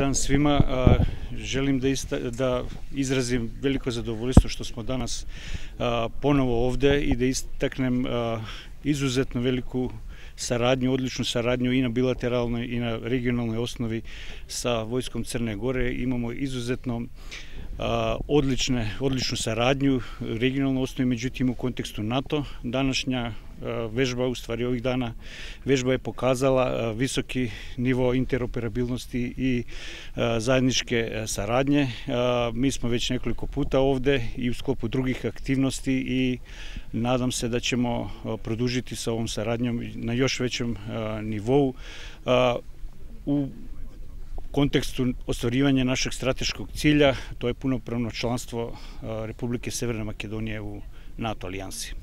dan svima. Želim da da izrazim veliko zadovoljstvo što smo danas ponovo ovde i da istaknem izuzetno veliku saradnju, odličnu saradnju i na bilateralnoj i na regionalnoj osnovi sa Vojskom Crne Gore. Imamo izuzetno odlične, odličnu saradnju, regionalno osnovi, međutim u kontekstu NATO. Današnja vežba, u stvari ovih dana, vežba je pokazala visoki nivo interoperabilnosti i zajedničke saradnje. Mi smo već nekoliko puta ovde i u sklopu drugih aktivnosti i nadam se da ćemo produžiti sa ovom saradnjom na još većem nivou. U kontekstu ostvarivanja našeg strateškog cilja, to je punopravno članstvo Republike Severne Makedonije u NATO alijansi.